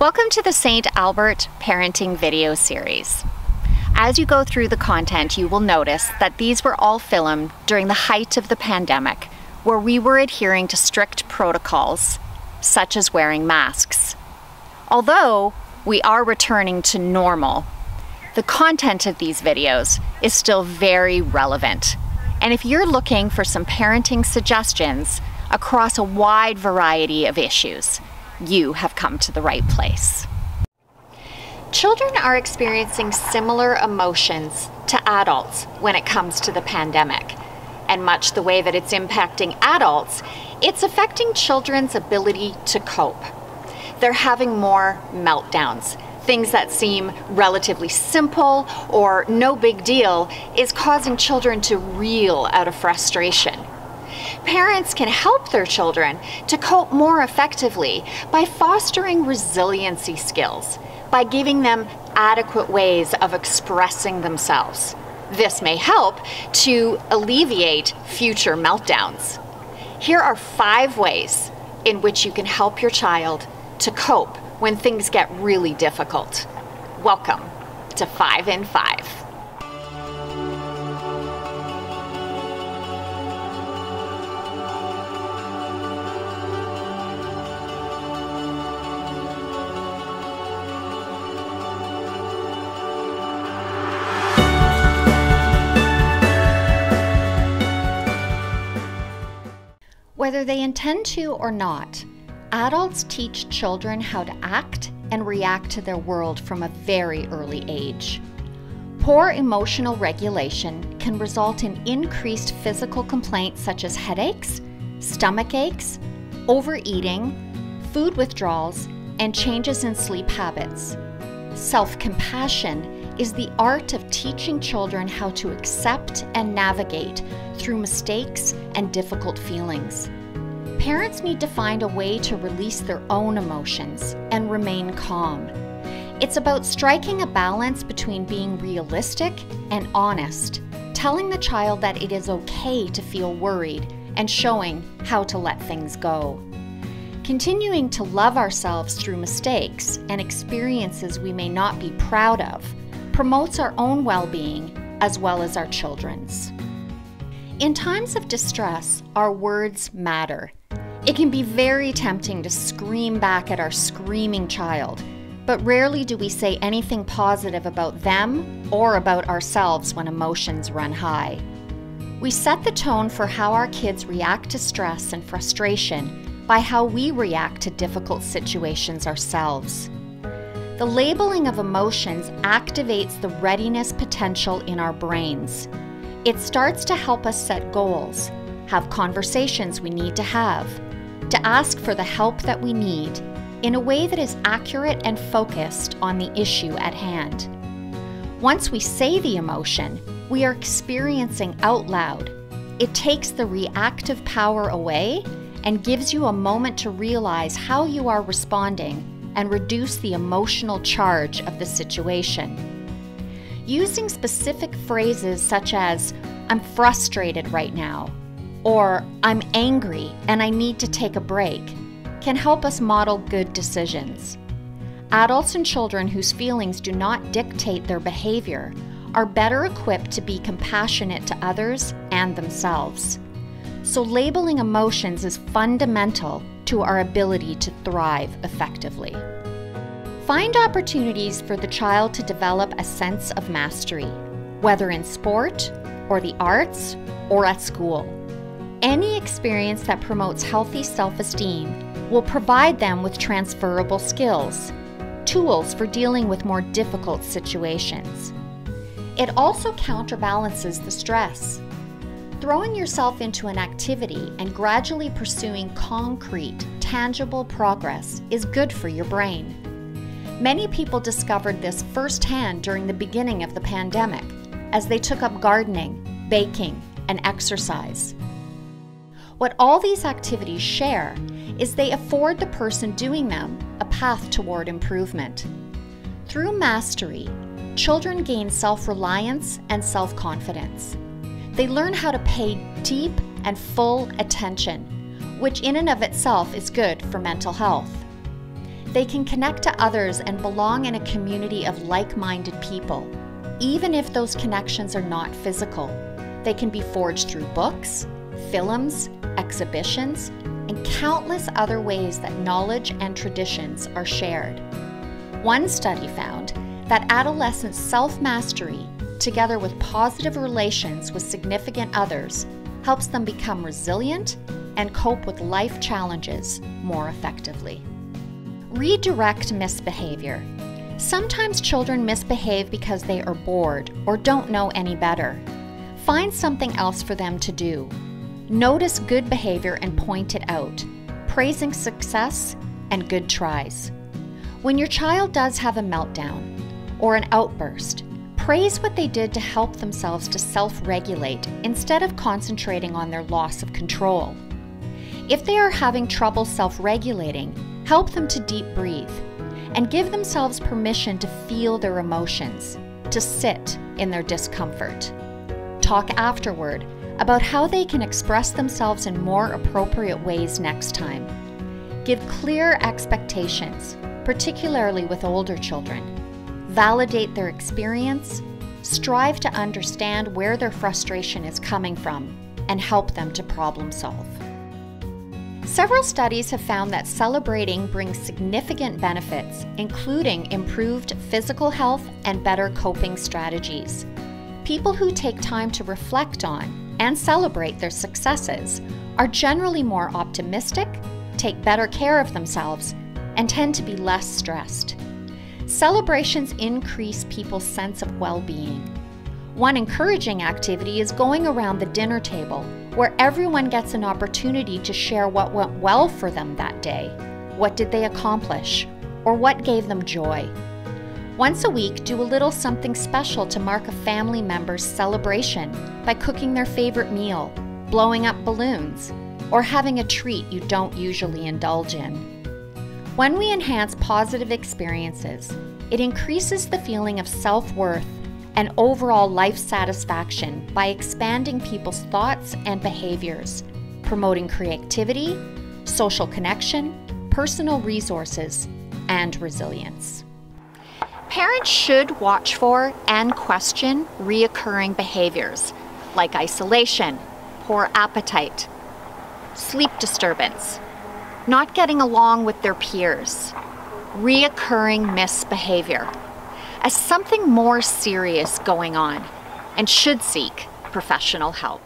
Welcome to the St. Albert Parenting video series. As you go through the content, you will notice that these were all filmed during the height of the pandemic, where we were adhering to strict protocols, such as wearing masks. Although we are returning to normal, the content of these videos is still very relevant. And if you're looking for some parenting suggestions across a wide variety of issues, you have come to the right place. Children are experiencing similar emotions to adults when it comes to the pandemic. And much the way that it's impacting adults, it's affecting children's ability to cope. They're having more meltdowns. Things that seem relatively simple or no big deal is causing children to reel out of frustration. Parents can help their children to cope more effectively by fostering resiliency skills, by giving them adequate ways of expressing themselves. This may help to alleviate future meltdowns. Here are five ways in which you can help your child to cope when things get really difficult. Welcome to 5 in 5. Whether they intend to or not, adults teach children how to act and react to their world from a very early age. Poor emotional regulation can result in increased physical complaints such as headaches, stomach aches, overeating, food withdrawals, and changes in sleep habits. Self compassion is the art of teaching children how to accept and navigate through mistakes and difficult feelings. Parents need to find a way to release their own emotions and remain calm. It's about striking a balance between being realistic and honest, telling the child that it is okay to feel worried, and showing how to let things go. Continuing to love ourselves through mistakes and experiences we may not be proud of promotes our own well being as well as our children's. In times of distress, our words matter. It can be very tempting to scream back at our screaming child, but rarely do we say anything positive about them or about ourselves when emotions run high. We set the tone for how our kids react to stress and frustration by how we react to difficult situations ourselves. The labeling of emotions activates the readiness potential in our brains. It starts to help us set goals, have conversations we need to have, to ask for the help that we need in a way that is accurate and focused on the issue at hand. Once we say the emotion, we are experiencing out loud. It takes the reactive power away and gives you a moment to realize how you are responding and reduce the emotional charge of the situation. Using specific phrases such as, I'm frustrated right now, or I'm angry and I need to take a break, can help us model good decisions. Adults and children whose feelings do not dictate their behavior are better equipped to be compassionate to others and themselves. So, labeling emotions is fundamental to our ability to thrive effectively. Find opportunities for the child to develop a sense of mastery, whether in sport or the arts or at school. Any experience that promotes healthy self esteem will provide them with transferable skills, tools for dealing with more difficult situations. It also counterbalances the stress Throwing yourself into an activity and gradually pursuing concrete, tangible progress is good for your brain. Many people discovered this firsthand during the beginning of the pandemic as they took up gardening, baking, and exercise. What all these activities share is they afford the person doing them a path toward improvement. Through mastery, children gain self reliance and self confidence. They learn how to pay deep and full attention, which in and of itself is good for mental health. They can connect to others and belong in a community of like minded people, even if those connections are not physical. They can be forged through books, films, exhibitions, and countless other ways that knowledge and traditions are shared. One study found that adolescent self mastery, together with positive relations with significant others, helps them become resilient and cope with life challenges more effectively. Redirect misbehavior. Sometimes children misbehave because they are bored or don't know any better. Find something else for them to do. Notice good behavior and point it out, praising success and good tries. When your child does have a meltdown or an outburst, praise what they did to help themselves to self regulate instead of concentrating on their loss of control. If they are having trouble self regulating, help them to deep breathe and give themselves permission to feel their emotions, to sit in their discomfort. Talk afterward about how they can express themselves in more appropriate ways next time. Give clear expectations, particularly with older children. Validate their experience, strive to understand where their frustration is coming from, and help them to problem solve. Several studies have found that celebrating brings significant benefits, including improved physical health and better coping strategies. People who take time to reflect on and celebrate their successes are generally more optimistic, take better care of themselves, and tend to be less stressed. Celebrations increase people's sense of well being. One encouraging activity is going around the dinner table where everyone gets an opportunity to share what went well for them that day. What did they accomplish? Or what gave them joy? Once a week, do a little something special to mark a family member's celebration by cooking their favorite meal, blowing up balloons, or having a treat you don't usually indulge in. When we enhance positive experiences, it increases the feeling of self worth and overall life satisfaction by expanding people's thoughts and behaviors, promoting creativity, social connection, personal resources, and resilience. Parents should watch for and question reoccurring behaviors like isolation, poor appetite, sleep disturbance, not getting along with their peers, reoccurring misbehavior as something more serious going on and should seek professional help.